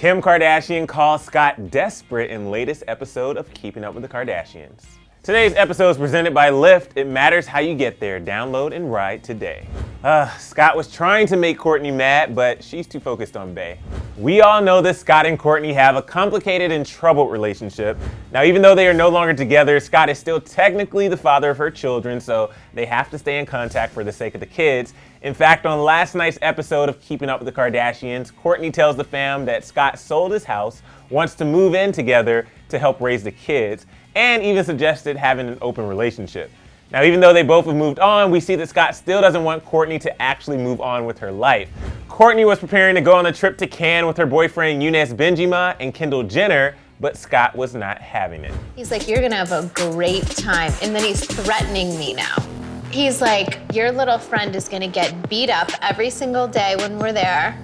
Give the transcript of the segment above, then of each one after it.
Kim Kardashian calls Scott desperate in latest episode of Keeping Up with the Kardashians. Today's episode is presented by Lyft. It matters how you get there. Download and ride today. Uh, Scott was trying to make Kourtney mad, but she's too focused on Bay. We all know that Scott and Kourtney have a complicated and troubled relationship. Now, even though they are no longer together, Scott is still technically the father of her children, so they have to stay in contact for the sake of the kids. In fact, on last night's episode of Keeping Up with the Kardashians, Kourtney tells the fam that Scott sold his house, wants to move in together to help raise the kids, and even suggested having an open relationship. Now, even though they both have moved on, we see that Scott still doesn't want Kourtney to actually move on with her life. Kourtney was preparing to go on a trip to Cannes with her boyfriend Younes Bendjima and Kendall Jenner, but Scott was not having it. He's like, You're gonna have a great time. And then he's threatening me now. He's like, Your little friend is gonna get beat up every single day when we're there.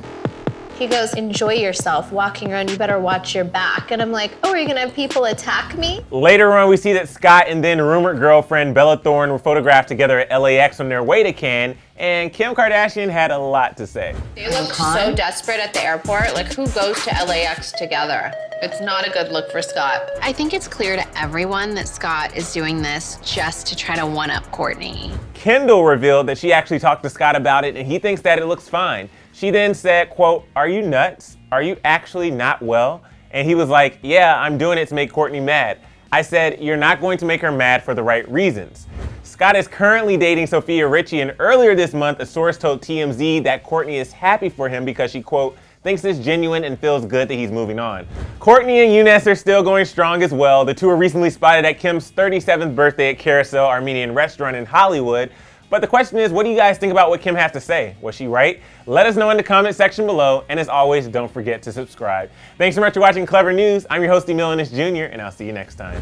He goes, enjoy yourself walking around. You better watch your back. And I'm like, oh, are you gonna have people attack me? Later on, we see that Scott and then rumored girlfriend Bella Thorne were photographed together at LAX on their way to Cannes, and Kim Kardashian had a lot to say. They look so desperate at the airport. Like, who goes to LAX together? It's not a good look for Scott. I think it's clear to everyone that Scott is doing this just to try to one up Kourtney. Kendall revealed that she actually talked to Scott about it and he thinks that it looks fine. She then said, quote, are you nuts? Are you actually not well? And he was like, yeah, I'm doing it to make Kourtney mad. I said, you're not going to make her mad for the right reasons. Scott is currently dating Sofia Richie, and earlier this month, a source told TMZ that Kourtney is happy for him because she, quote, thinks it's genuine and feels good that he's moving on. Kourtney and Younes are still going strong as well. The two were recently spotted at Kim's 37th birthday at Carousel Armenian restaurant in Hollywood, but the question is, what do you guys think about what Kim has to say? Was she right? Let us know in the comment section below, and as always, don't forget to subscribe. Thanks so much for watching Clevver News. I'm your host, Emile Ennis Jr., and I'll see you next time.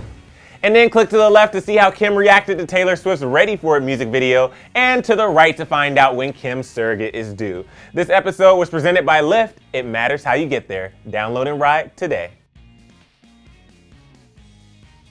And then click to the left to see how Kim reacted to Taylor Swift's Ready For It music video, and to the right to find out when Kim's surrogate is due. This episode was presented by Lyft. It matters how you get there. Download and ride today.